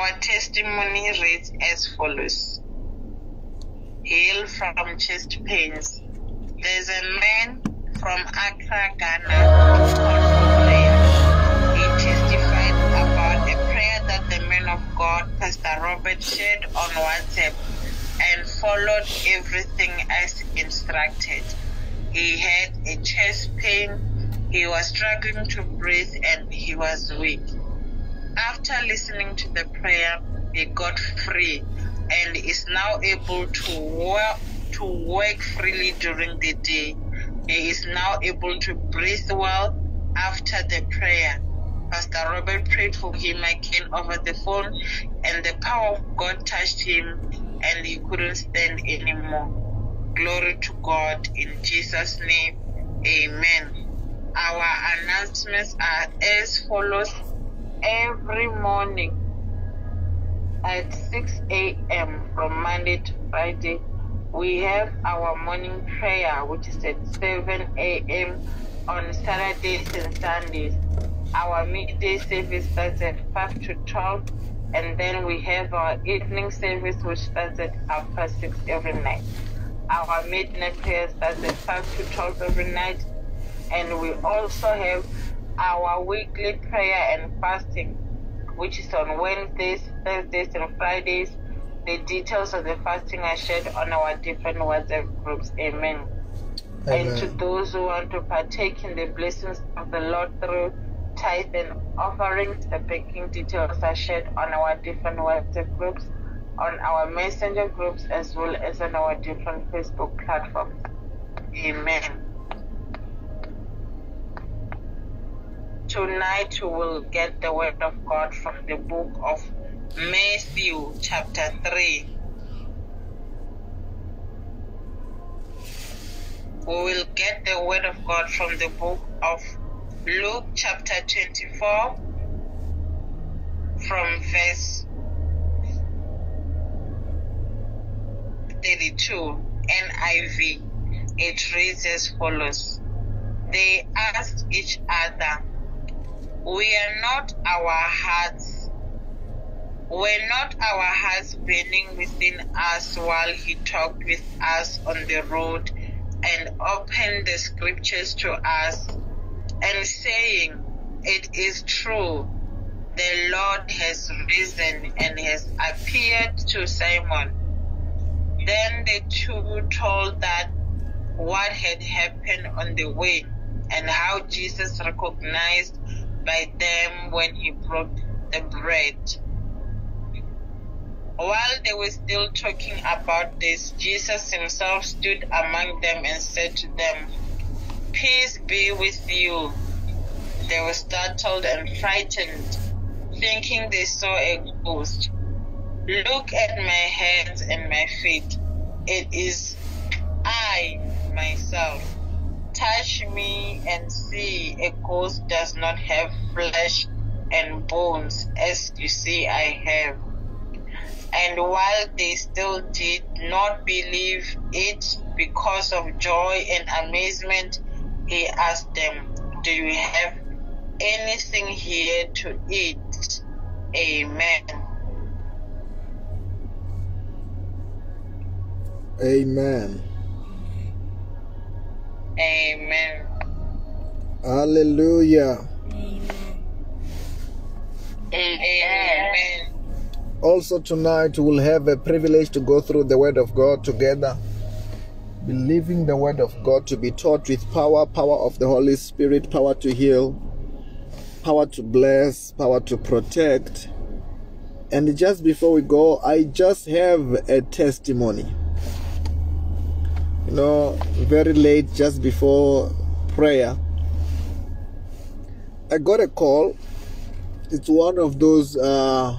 Our testimony reads as follows Hail from chest pains. There's a man from Accra, Ghana, who. He testified about a prayer that the man of God, Pastor Robert, shared on WhatsApp and followed everything as instructed. He had a chest pain, he was struggling to breathe, and he was weak. After listening to the prayer, he got free and is now able to work, to work freely during the day. He is now able to breathe well after the prayer. Pastor Robert prayed for him again over the phone, and the power of God touched him, and he couldn't stand anymore. Glory to God in Jesus' name. Amen. Our announcements are as follows every morning at 6 a.m. from Monday to Friday. We have our morning prayer, which is at 7 a.m. on Saturdays and Sundays. Our midday service starts at 5 to 12, and then we have our evening service, which starts at half past 6 every night. Our midnight prayer starts at 5 to 12 every night, and we also have our weekly prayer and fasting, which is on Wednesdays, Thursdays, and Fridays. The details of the fasting are shared on our different WhatsApp groups. Amen. And to those who want to partake in the blessings of the Lord through tithe and offerings, the banking details are shared on our different WhatsApp groups, on our messenger groups, as well as on our different Facebook platforms. Amen. Tonight we will get the word of God from the book of Matthew, chapter 3. We will get the word of God from the book of Luke, chapter 24, from verse 32, NIV. It reads as follows They asked each other, We are not our hearts were not our hearts burning within us while he talked with us on the road and opened the scriptures to us and saying, It is true, the Lord has risen and has appeared to Simon. Then the two told that what had happened on the way and how Jesus recognized by them when he broke the bread. While they were still talking about this, Jesus himself stood among them and said to them, Peace be with you. They were startled and frightened, thinking they saw a ghost. Look at my hands and my feet. It is I myself. Touch me and see. A ghost does not have flesh and bones, as you see I have. And while they still did not believe it because of joy and amazement, he asked them, Do you have anything here to eat? Amen. Amen. Amen. Hallelujah. Amen. Also, tonight we'll have a privilege to go through the Word of God together, believing the Word of God to be taught with power power of the Holy Spirit, power to heal, power to bless, power to protect. And just before we go, I just have a testimony. You know, very late, just before prayer, I got a call. It's one of those uh,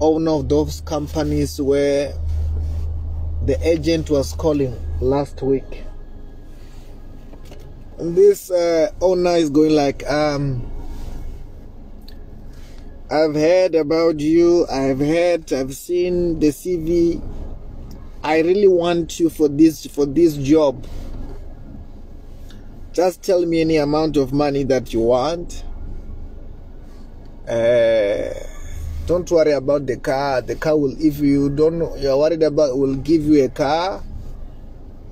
owner of those companies where the agent was calling last week. And this uh, owner is going like, um, I've heard about you. I've heard. I've seen the CV. I really want you for this for this job. Just tell me any amount of money that you want. Uh, Don't worry about the car. The car will, if you don't, you're worried about, will give you a car,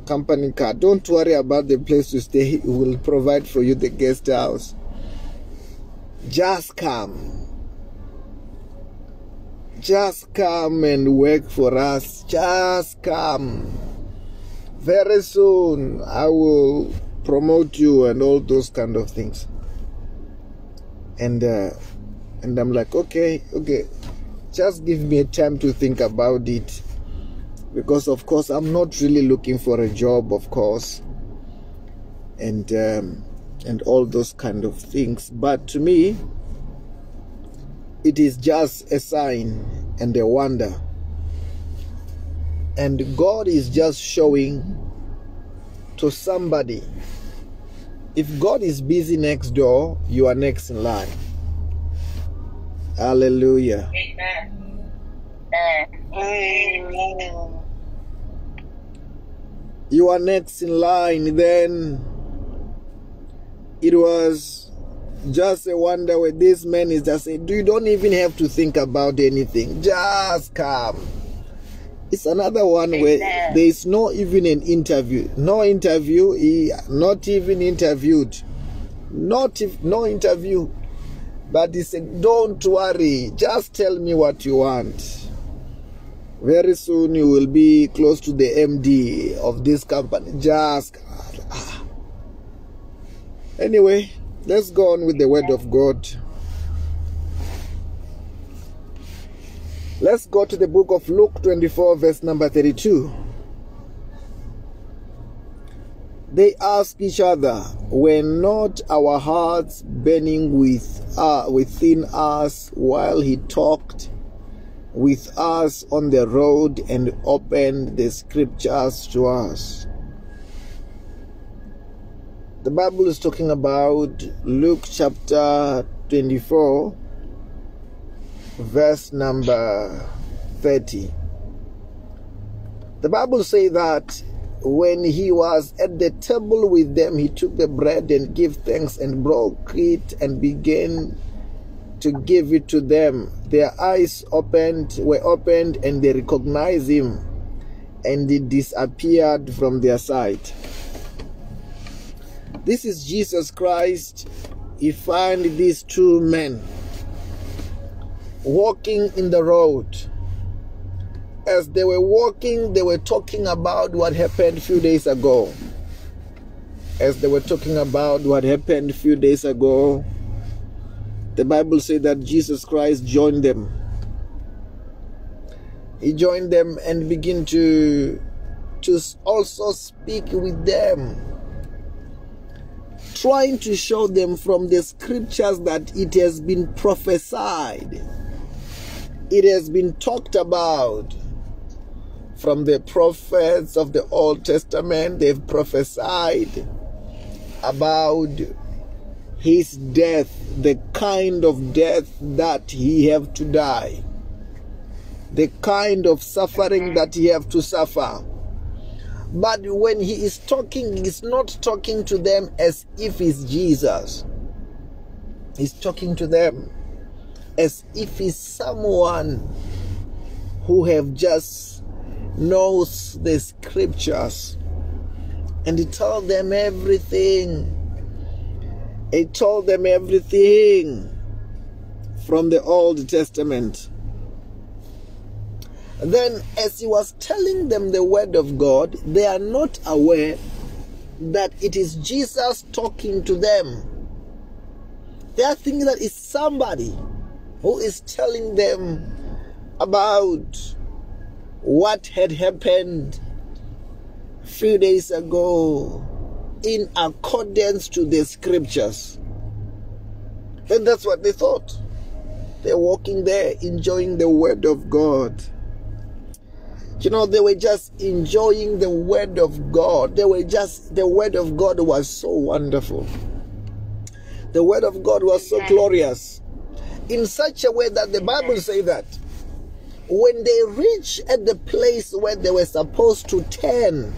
company car. Don't worry about the place to stay. It will provide for you the guest house. Just come. Just come and work for us. Just come. Very soon, I will promote you and all those kind of things. And uh, and I'm like, okay, okay, just give me a time to think about it. Because, of course, I'm not really looking for a job, of course, and, um, and all those kind of things. But to me, it is just a sign and a wonder. And God is just showing to somebody if God is busy next door, you are next in line. Hallelujah. Amen. You are next in line. Then it was just a wonder where this man is just saying, You don't even have to think about anything. Just come. It's another one where there is no even an interview. No interview. He not even interviewed. Not if, no interview. But he said, Don't worry, just tell me what you want. Very soon you will be close to the MD of this company. Just ah. anyway, let's go on with the word of God. Let's go to the book of Luke 24, verse number 32. They ask each other, Were not our hearts burning with, uh, within us while he talked with us on the road and opened the scriptures to us? The Bible is talking about Luke chapter 24, verse number 30. The Bible says that when he was at the table with them, he took the bread and gave thanks and broke it and began to give it to them. Their eyes opened, were opened, and they recognized him, and he disappeared from their sight. This is Jesus Christ. He found these two men walking in the road. As they were walking, they were talking about what happened a few days ago. As they were talking about what happened a few days ago, the Bible said that Jesus Christ joined them. He joined them and began to, to also speak with them, trying to show them from the scriptures that it has been prophesied it has been talked about from the prophets of the Old Testament. They've prophesied about his death, the kind of death that he have to die, the kind of suffering that he have to suffer. But when he is talking, he's not talking to them as if he's Jesus. He's talking to them as if he's someone who have just knows the scriptures. And he told them everything. He told them everything from the old testament then as he was telling them the word of god they are not aware that it is jesus talking to them they are thinking that it's somebody who is telling them about what had happened a few days ago in accordance to the scriptures. And that's what they thought. They're walking there enjoying the word of God. You know, they were just enjoying the word of God. They were just, the word of God was so wonderful. The word of God was so glorious in such a way that the Bible says that when they reach at the place where they were supposed to turn,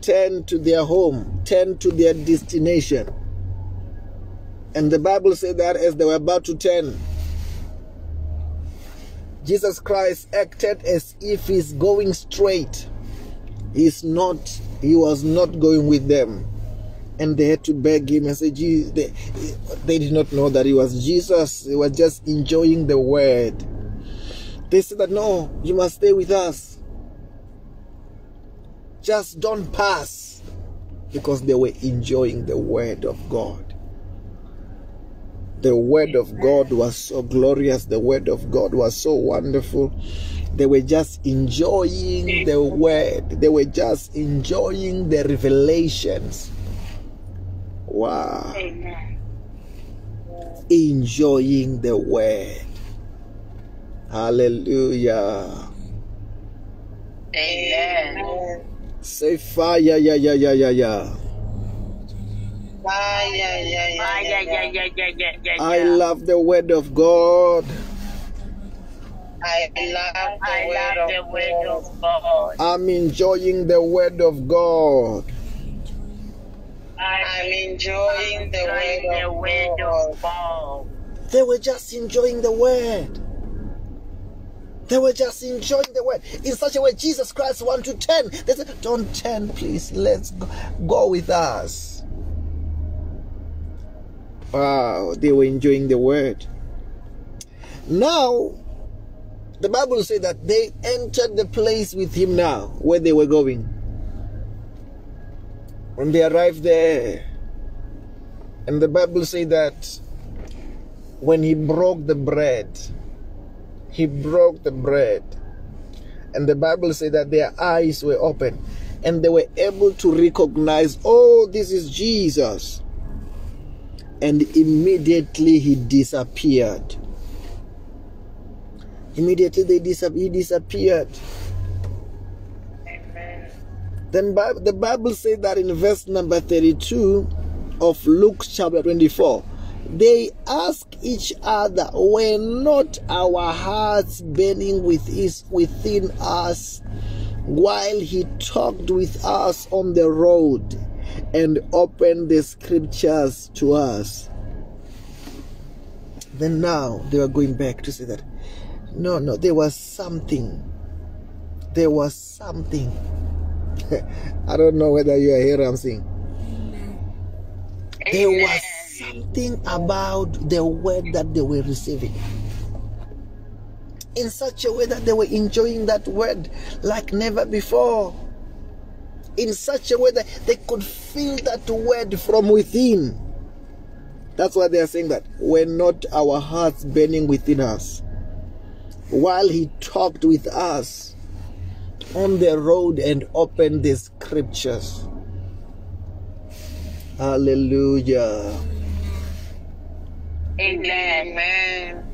turn to their home, turn to their destination. And the Bible said that as they were about to turn, Jesus Christ acted as if he's going straight. He's not, he was not going with them. And they had to beg him and say, they, they did not know that he was Jesus. They were just enjoying the word. They said that, no, you must stay with us. Just don't pass. Because they were enjoying the word of God. The word of God was so glorious. The word of God was so wonderful. They were just enjoying the word. They were just enjoying the revelations. Wow. Amen. Enjoying the word. Hallelujah. Amen. Say fire, yeah, yeah, yeah, yeah, yeah, I love the word of God. I love the I word love the of word God. of God. I'm enjoying the word of God. I'm enjoying the Enjoying word the of word God. of God. They were just enjoying the word. They were just enjoying the word in such a way. Jesus Christ 1 to 10. They said, Don't 10, please. Let's go, go with us. Wow, they were enjoying the word. Now, the Bible says that they entered the place with him now, where they were going. When they arrived there, and the Bible says that when he broke the bread, he broke the bread. And the Bible says that their eyes were open and they were able to recognize, oh, this is Jesus. And immediately he disappeared. Immediately they disap- he disappeared. Amen. Then the Bible says that in verse number 32 of Luke chapter 24, they ask each other, Were not our hearts burning within us while he talked with us on the road and opened the scriptures to us? Then now they were going back to say that, No, no, there was something. There was something. I don't know whether you are here, I'm saying. There was something about the word that they were receiving in such a way that they were enjoying that word like never before. In such a way that they could feel that word from within. That's why they are saying that were not our hearts burning within us while he talked with us on the road and opened the scriptures. Hallelujah. Amen. Amen.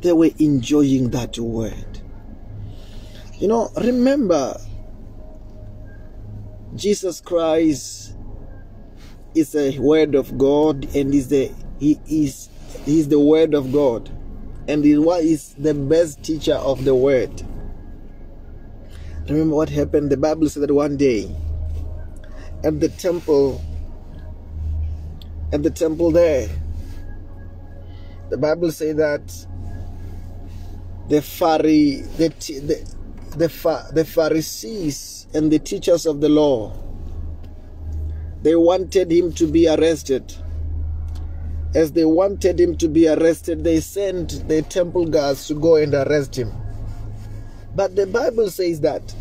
They were enjoying that word. You know, remember, Jesus Christ is a word of God and is the he is he's the word of God and he wa- is the best teacher of the word. Remember what happened? The Bible said that one day at the temple, at the temple there, the Bible says that the Phari, the, the, the, the Pharisees and the teachers of the law, they wanted him to be arrested. As they wanted him to be arrested, they sent the temple guards to go and arrest him. But the Bible says that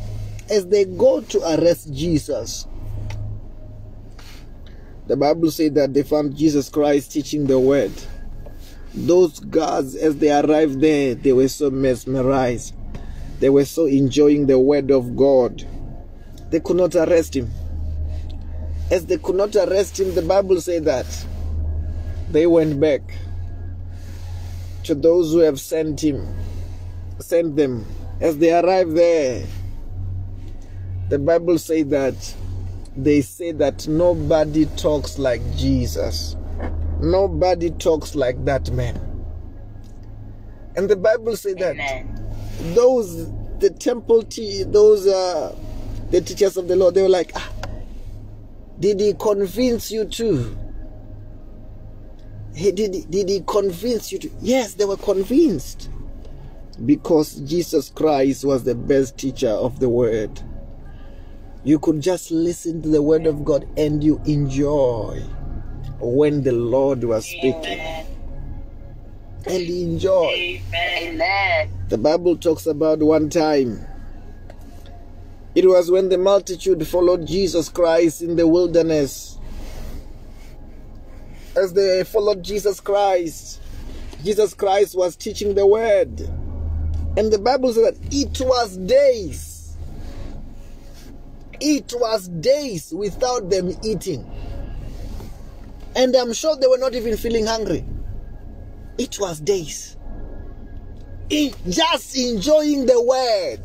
as they go to arrest Jesus, the Bible says that they found Jesus Christ teaching the word. Those guards, as they arrived there, they were so mesmerized. They were so enjoying the word of God. They could not arrest him. As they could not arrest him, the Bible says that they went back to those who have sent him, sent them. As they arrived there, the Bible says that they say that nobody talks like Jesus. Nobody talks like that man. And the Bible says that Amen. those the temple te- those uh the teachers of the law they were like ah, did he convince you too he did, did he convince you to yes they were convinced because Jesus Christ was the best teacher of the word. You could just listen to the word of God and you enjoy when the Lord was speaking. Amen. And enjoy. Amen. The Bible talks about one time. It was when the multitude followed Jesus Christ in the wilderness. As they followed Jesus Christ, Jesus Christ was teaching the word. And the Bible says that it was days. It was days without them eating. And I'm sure they were not even feeling hungry. It was days. In- just enjoying the word.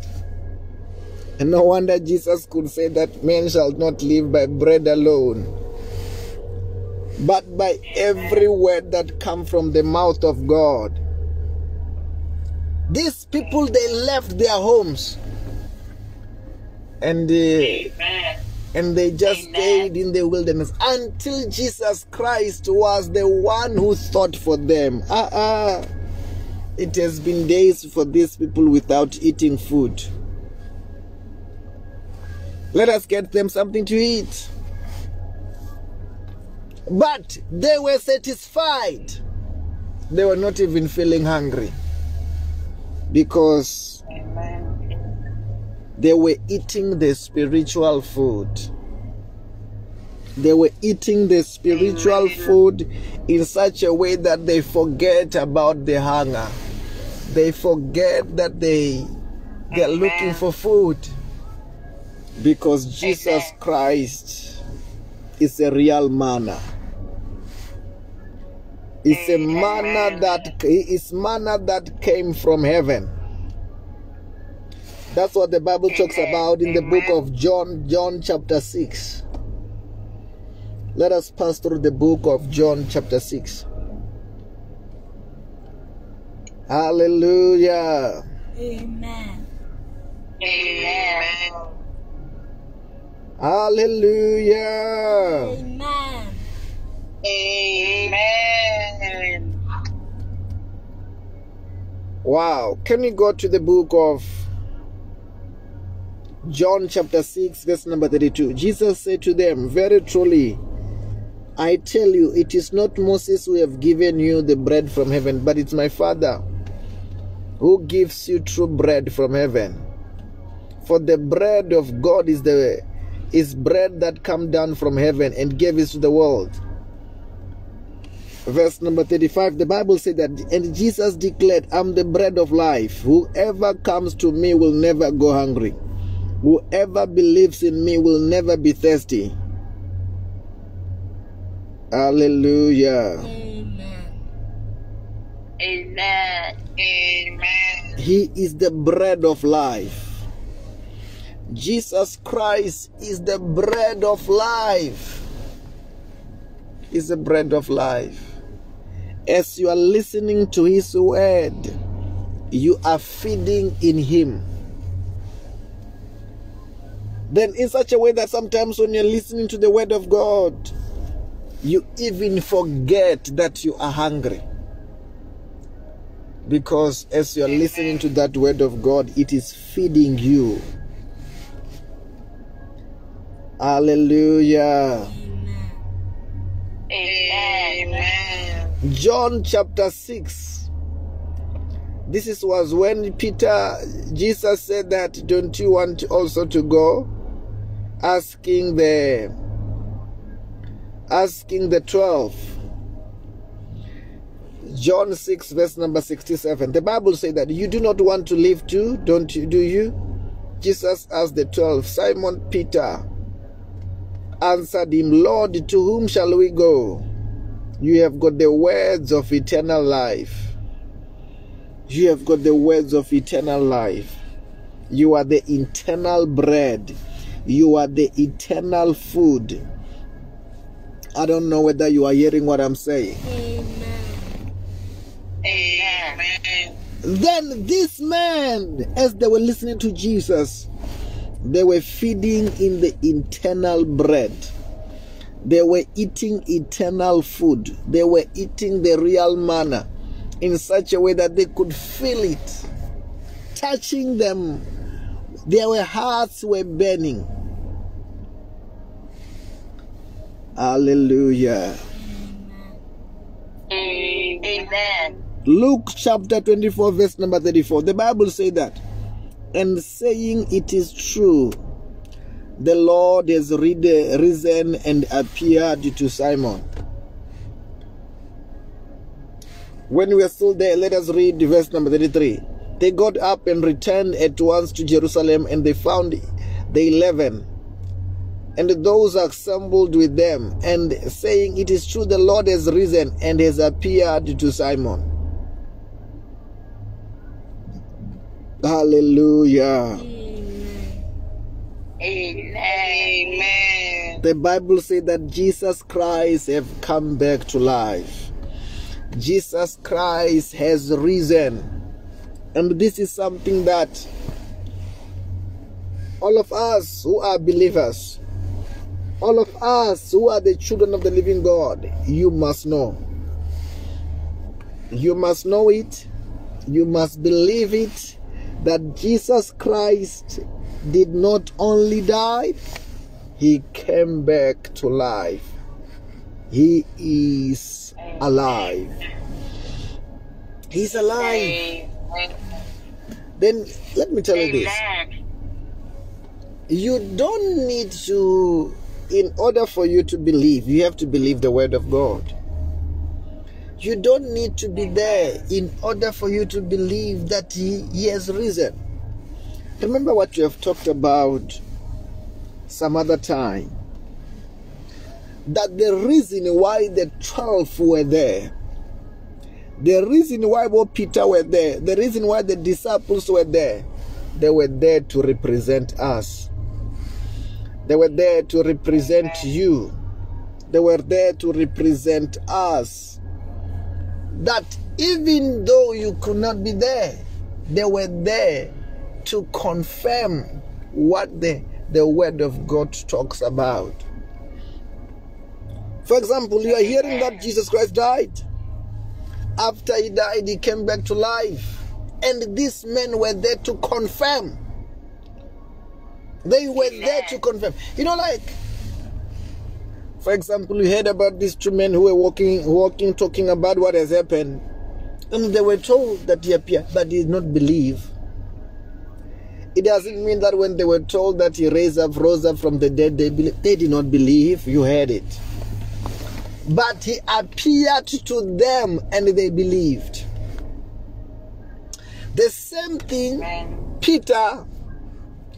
And no wonder Jesus could say that man shall not live by bread alone, but by every word that come from the mouth of God. These people they left their homes and they, and they just Amen. stayed in the wilderness until Jesus Christ was the one who thought for them. Ah ah. It has been days for these people without eating food. Let us get them something to eat. But they were satisfied. They were not even feeling hungry because they were eating the spiritual food. They were eating the spiritual food in such a way that they forget about the hunger. They forget that they they are looking for food because Jesus Amen. Christ is a real manna. It's a manna that is manna that came from heaven. That's what the Bible talks about in the book of John, John chapter 6. Let us pass through the book of John chapter 6. Hallelujah. Amen. Amen. Hallelujah. Amen. Amen. Wow. Can we go to the book of John chapter 6, verse number 32? Jesus said to them, Very truly, I tell you, it is not Moses who have given you the bread from heaven, but it's my Father who gives you true bread from heaven. For the bread of God is the is bread that come down from heaven and gave it to the world. Verse number 35, the Bible said that, and Jesus declared, I'm the bread of life. Whoever comes to me will never go hungry. Whoever believes in me will never be thirsty. Hallelujah. Amen. Amen. Amen. He is the bread of life. Jesus Christ is the bread of life. Is the bread of life. As you are listening to his word, you are feeding in him. Then, in such a way that sometimes when you're listening to the word of God, you even forget that you are hungry because as you're listening to that word of God, it is feeding you. Hallelujah. Amen. John chapter 6. This is, was when Peter, Jesus said that, don't you want also to go? Asking the, asking the 12. John 6 verse number 67. The Bible says that you do not want to live too, don't you, do you? Jesus asked the 12. Simon Peter answered him, Lord, to whom shall we go? You have got the words of eternal life. You have got the words of eternal life. You are the eternal bread. You are the eternal food. I don't know whether you are hearing what I'm saying. Amen. Amen. Then this man, as they were listening to Jesus, they were feeding in the eternal bread. They were eating eternal food. They were eating the real manna in such a way that they could feel it. touching them, their hearts were burning. Hallelujah. Amen. Luke chapter 24, verse number 34. The Bible says that, and saying it is true, the Lord has risen and appeared to Simon. When we are still there, let us read verse number 33. They got up and returned at once to Jerusalem, and they found the eleven and those assembled with them, and saying, It is true, the Lord has risen and has appeared to Simon. Hallelujah. Amen. Amen. The Bible says that Jesus Christ have come back to life. Jesus Christ has risen. And this is something that all of us who are believers, all of us who are the children of the living God, you must know. You must know it. You must believe it that Jesus Christ did not only die, he came back to life. He is alive. He's alive. Then let me tell you this. You don't need to, in order for you to believe, you have to believe the word of God. You don't need to be there in order for you to believe that he, he has risen. Remember what you have talked about some other time. That the reason why the 12 were there, the reason why both Peter were there, the reason why the disciples were there, they were there to represent us. They were there to represent you. They were there to represent us. That even though you could not be there, they were there to confirm what the, the Word of God talks about. For example, you are hearing that Jesus Christ died. After he died, he came back to life. And these men were there to confirm. They were there to confirm. You know, like, for example, you heard about these two men who were walking, walking, talking about what has happened. And they were told that he appeared, but did not believe. It doesn't mean that when they were told that he raised up, rose up from the dead, they, they did not believe. You heard it. But he appeared to them and they believed. The same thing Peter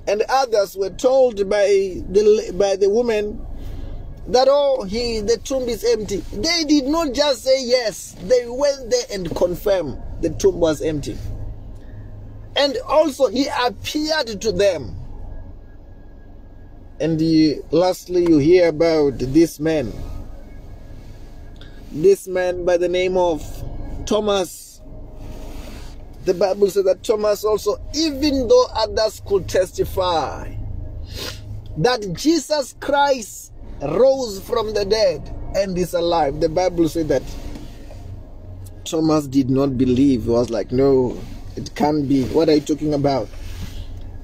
and others were told by the by the woman that oh he the tomb is empty. They did not just say yes, they went there and confirmed the tomb was empty. And also he appeared to them. And lastly you hear about this man. This man by the name of Thomas the Bible says that Thomas also, even though others could testify that Jesus Christ rose from the dead and is alive, the Bible said that Thomas did not believe. He was like, No, it can't be. What are you talking about?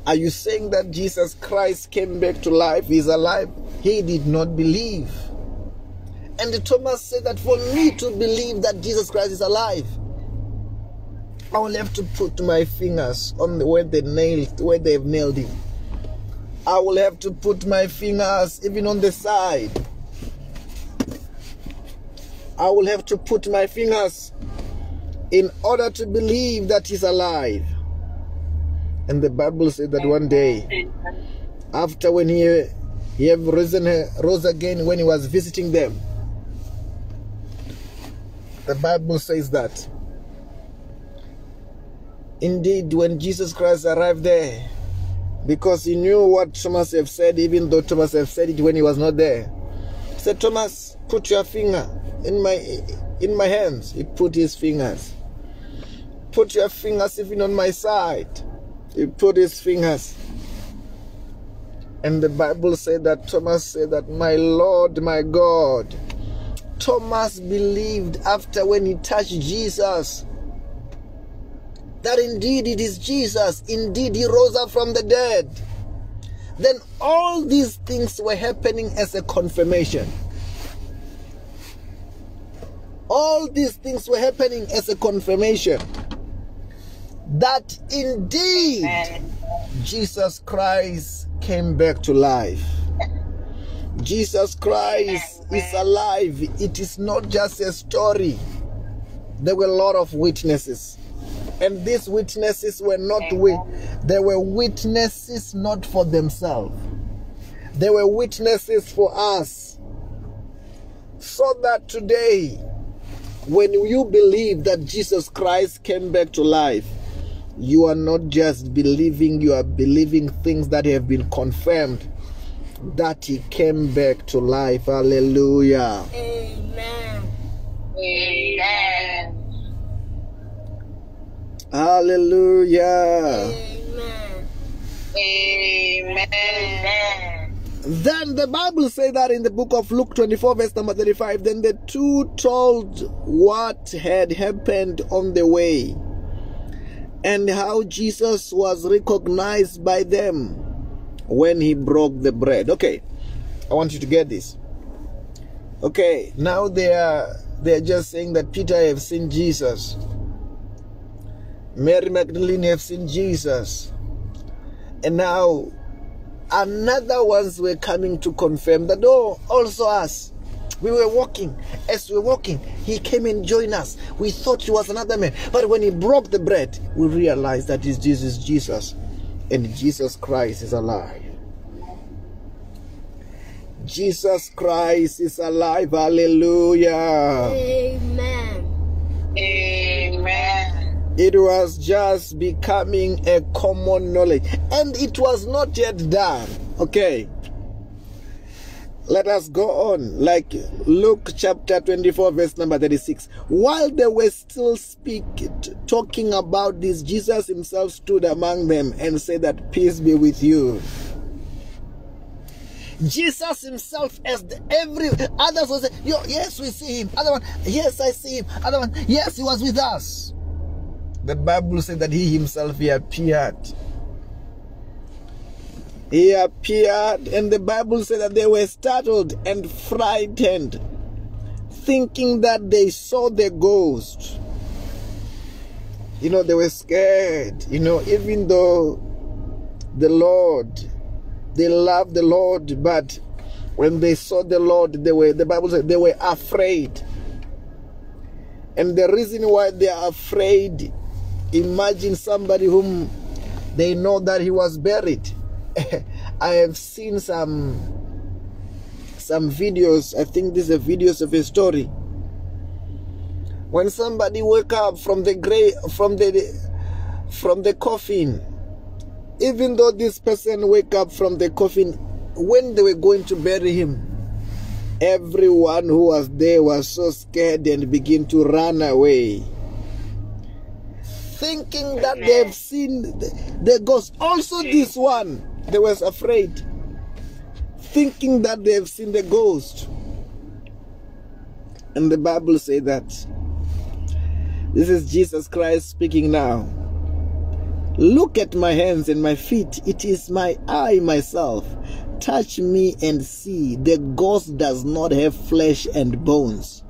Are you saying that Jesus Christ came back to life? He's alive? He did not believe. And Thomas said that for me to believe that Jesus Christ is alive, I will have to put my fingers on where they nailed, where they've nailed him. I will have to put my fingers even on the side. I will have to put my fingers in order to believe that he's alive. And the Bible said that one day, after when he he have risen rose again when he was visiting them, the Bible says that Indeed, when Jesus Christ arrived there, because he knew what Thomas have said, even though Thomas have said it when he was not there. He said, Thomas, put your finger in my in my hands. He put his fingers. Put your fingers even on my side. He put his fingers. And the Bible said that Thomas said that, My Lord, my God. Thomas believed after when he touched Jesus that indeed it is Jesus, indeed he rose up from the dead, then all these things were happening as a confirmation. All these things were happening as a confirmation that indeed. Jesus Christ came back to life. Jesus Christ is alive. It is not just a story. There were a lot of witnesses. And these witnesses were not we they were witnesses not for themselves. They were witnesses for us. So that today when you believe that Jesus Christ came back to life, you are not just believing, you are believing things that have been confirmed that he came back to life. Hallelujah. Amen. Amen. Hallelujah. Amen. Amen. Then the Bible says that in the book of Luke 24, verse number 35, then the two told what had happened on the way and how Jesus was recognized by them when he broke the bread. Okay, I want you to get this. Okay, now they are they are just saying that Peter have seen Jesus. Mary Magdalene have seen Jesus. And now another ones were coming to confirm that oh also us. We were walking. As we were walking he came and joined us. We thought he was another man. But when he broke the bread we realized that is jesus jesus. And jesus christ is alive. Jesus christ is alive. Hallelujah. Amen. Amen. It was just becoming a common knowledge and it was not yet done okay let us go on like luke chapter 24 verse number 36 while they were still speaking talking about this jesus himself stood among them and said that peace be with you Jesus himself as the, every others say, Yo, yes, we see him. Other one, yes, I see him. Other one, yes, he was with us. The Bible said that he himself he appeared. He appeared, and the Bible said that they were startled and frightened, thinking that they saw the ghost. You know, they were scared, you know, even though the Lord, they loved the Lord, but when they saw the Lord, they were, the Bible said, they were afraid. And the reason why they are afraid, imagine somebody whom they know that he was buried. I have seen some some videos. I think these are videos of a story. When somebody wake up from the grave from the from the coffin, even though this person wake up from the coffin, when they were going to bury him, everyone who was there was so scared and begin to run away thinking that they've seen the, ghost. Also this one they was afraid. Thinking that they've seen the ghost. And the bible say that. This is jesus christ speaking now. Look at my hands and my feet. It is my i myself. Touch me and see. The ghost does not have flesh and bones.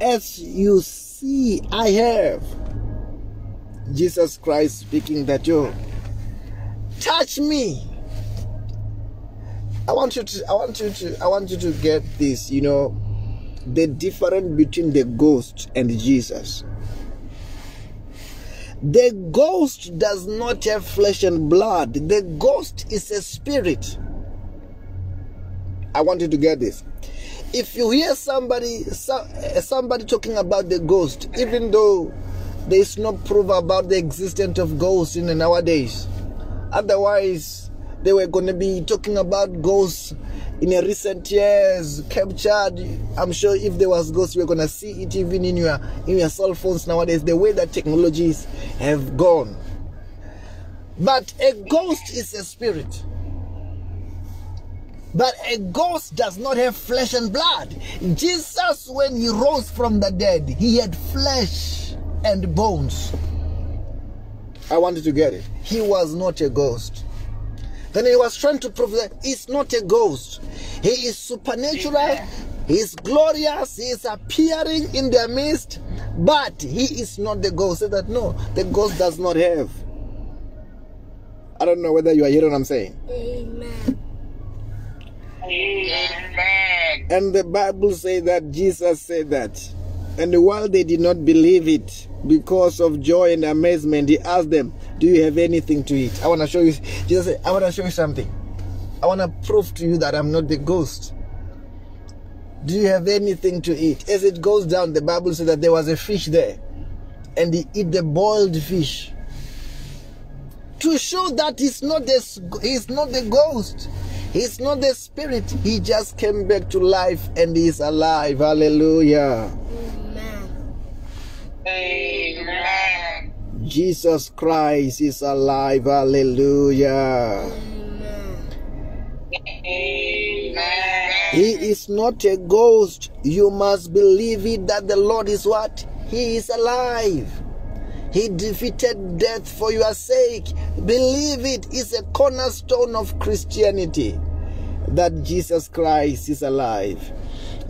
As you see i have jesus christ speaking that you touch me. I want you to i want you to i want you to get this you know the difference between the ghost and jesus. The ghost does not have flesh and blood. The ghost is a spirit. I want you to get this. If you hear somebody somebody talking about the ghost even though there is no proof about the existence of ghosts in the nowadays. Otherwise they were going to be talking about ghosts in a recent years captured. I'm sure if there was ghosts we're going to see it even in your in your cell phones nowadays the way that technologies have gone. But a ghost is a spirit. But a ghost does not have flesh and blood. Jesus, when he rose from the dead, he had flesh and bones. I wanted to get it. He was not a ghost. Then he was trying to prove that he's not a ghost. He is supernatural. Amen. He is glorious. He is appearing in their midst. But he is not the ghost. Say that no, the ghost does not have. I don't know whether you are hearing what I'm saying. Amen. Amen. And the Bible says that Jesus said that. And while they did not believe it, because of joy and amazement, he asked them, Do you have anything to eat? I want to show you. Jesus said, I want to show you something. I want to prove to you that I'm not the ghost. Do you have anything to eat? As it goes down, the Bible says that there was a fish there, and he eat the boiled fish. To show that he's not the he's not the ghost. He's not the spirit. He just came back to life and he's alive. Hallelujah. Amen. Jesus Christ is alive. Hallelujah. Amen. He is not a ghost. You must believe it that the Lord is what? He is alive. He defeated death for your sake. Believe it is a cornerstone of Christianity that Jesus Christ is alive.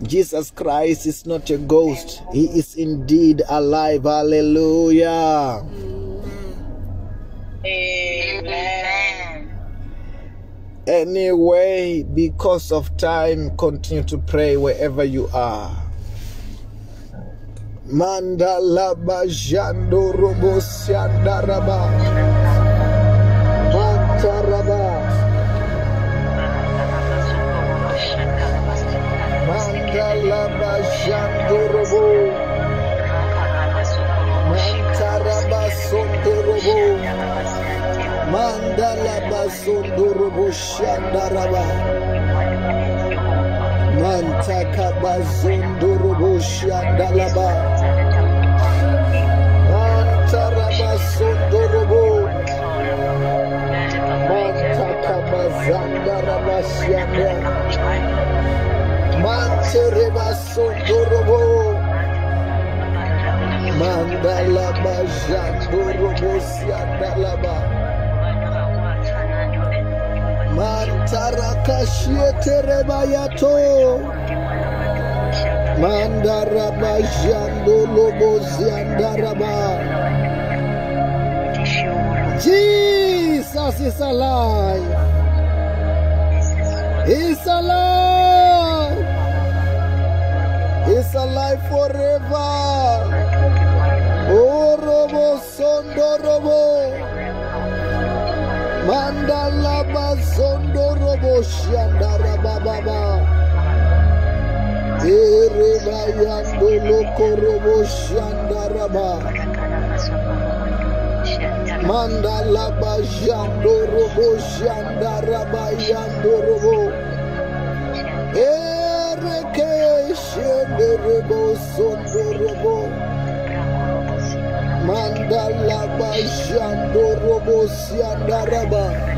Jesus Christ is not a ghost. He is indeed alive. Hallelujah. Amen. Anyway, because of time, continue to pray wherever you are. Mandala bajando robo siandaraba. Shandaraba Mantaka Bazundurubu Shandalaba Mantaraba Sundurubu Mantaka Bazandaraba Shandalaba Mantaraba Sundurubu Mandalaba Jandurubu Shandalaba Mantarakashieterebayato. Mandaraba jando lobo ziandaraba. Jesus is alive. He's alive. He's alive forever. Oh, robo sondo robo. Mandala bazondo robo shandara baba. Ereba yando loko robo shandara ba. Mandala bajando robo shandara ba yando robo. Ereke shende robo sondo robo. Mandala bajando robo siandaraba.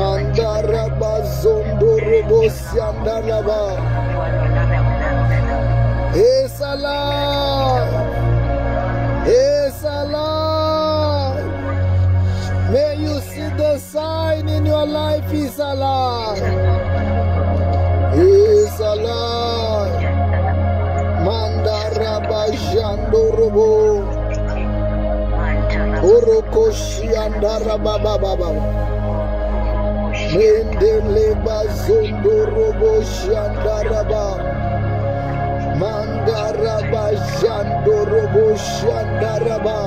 Mandaraba zondo robo siandaraba. It's. May you see the sign in your life. Orokoshi baba. Mendele bazondo robo shandaraba. Mandaraba jando robo shandaraba.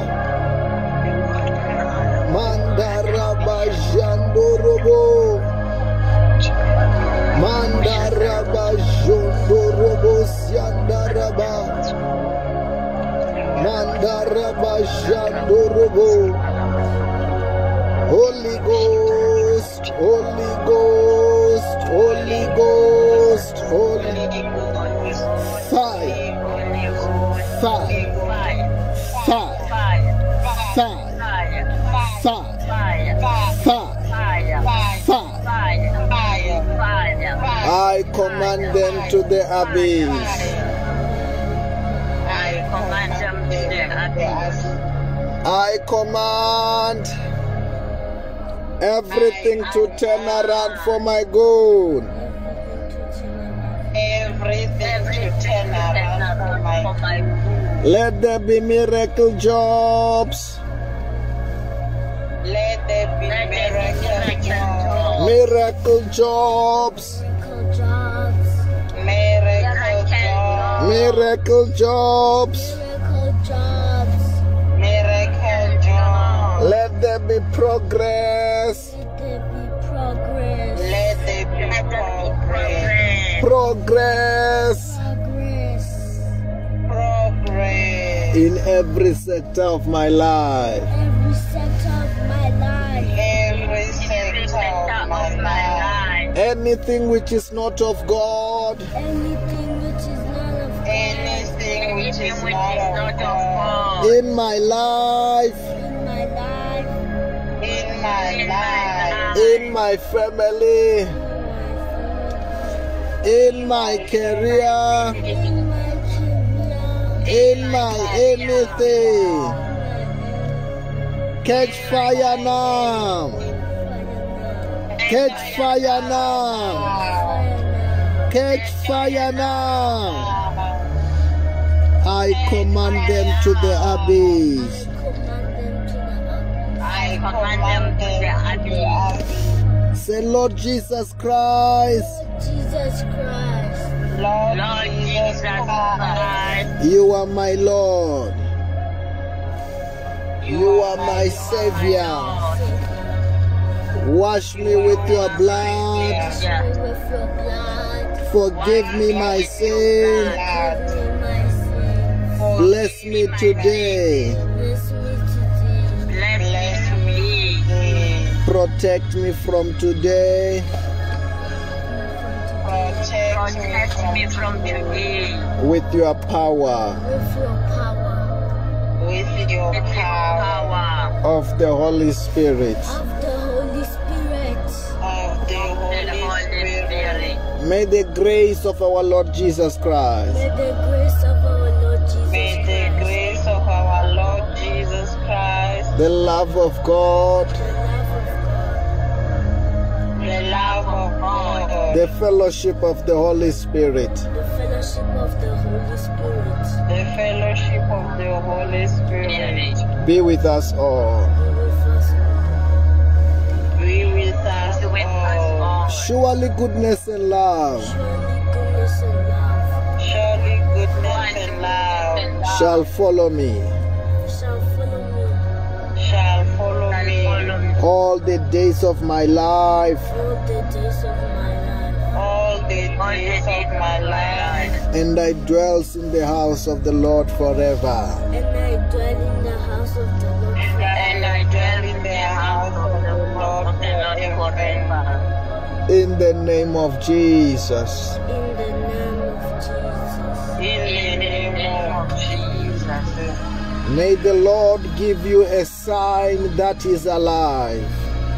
Mandaraba jando robo. Mandaraba jondo robo shandaraba. Mandaraba jando robo. Holy Ghost, Holy command them to the abyss. I command them to the abyss. I command everything to turn around for my good. Everything to turn around for my good. Let there be miracle jobs, Let there be miracle jobs. miracle jobs, Miracle jobs. miracle jobs. Miracle jobs. Let there be progress, Let there be progress. Let there be progress. progress Progress. Progress. in every sector of my life. Every sector of my life. Every sector of my life. Anything which is not of God, Anything in my life, in my life. In my life. in my family, in my career, In my career. in my anything. Catch fire now. Catch fire now. Catch fire now. I command them to the abyss. I command them to the abyss. Say, Lord Jesus Christ, Jesus Christ. Lord, Jesus Christ. you are my Lord. You are my Savior. Wash me with your blood. With your blood. Forgive me my sin. Bless me today. Bless me today. Bless me. Protect me from today. Protect me from today. with your power With your power. With your power of the Holy Spirit. Of the Holy Spirit. of the Holy Spirit. May the grace of our Lord Jesus Christ, the love of God, The love of the love of God, the fellowship of the Holy Spirit. The fellowship of the Holy Spirit. the fellowship of the Holy Spirit. Be with us all. Be with us be with us all. Surely goodness and love. Surely goodness and love. Surely goodness and love. Shall follow me all the days of my life, all the days of my life. all the days of my life, and I dwells in the house of the Lord forever. And I dwell in the house of the Lord and I dwell in the house of the Lord forever. In the name of Jesus. in the name of Jesus. In the name of Jesus. May the Lord give you a sign that is alive.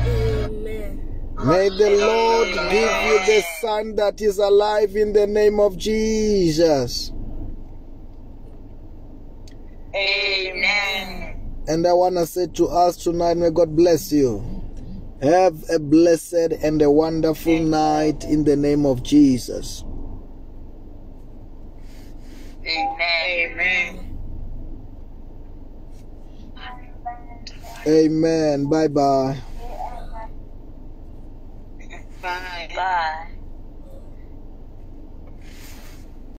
Amen. May the Lord give you the sign that is alive in the name of Jesus. Amen. And I want to say to us tonight, may God bless you. Have a blessed and a wonderful night in the name of Jesus. Amen. Amen. Bye bye. Bye. Bye.